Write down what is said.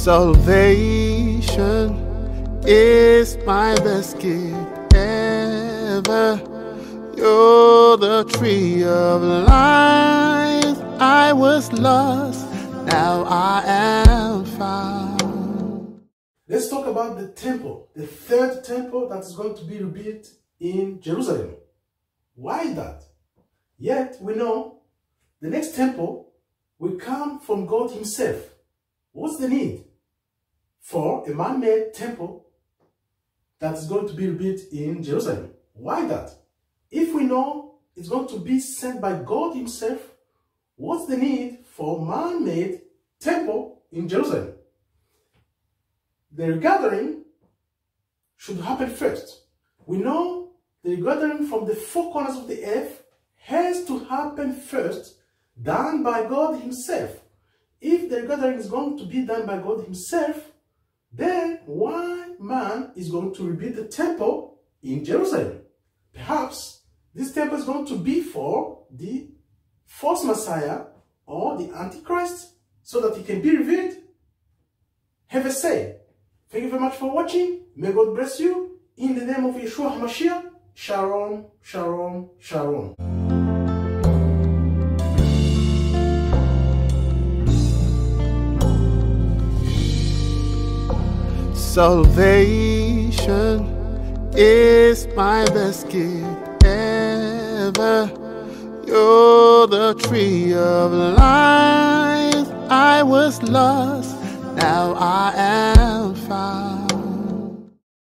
Salvation is my best gift ever. You're the tree of life. I was lost, now I am found. Let's talk about the temple, the third temple that is going to be rebuilt in Jerusalem. Why that? Yet we know the next temple will come from God Himself. What's the need for a man-made temple that is going to be rebuilt in Jerusalem? Why that? If we know it's going to be sent by God Himself, what's the need for man-made temple in Jerusalem? The gathering should happen first. We know the gathering from the four corners of the earth has to happen first, done by God Himself. If the gathering is going to be done by God Himself, man is going to rebuild the temple in Jerusalem? Perhaps this temple is going to be for the false Messiah or the Antichrist so that he can be revealed. Have a say. Thank you very much for watching. May God bless you. In the name of Yeshua HaMashiach, Shalom, Shalom, Shalom. Salvation is my best gift ever. You're the tree of life. I was lost, now I am found.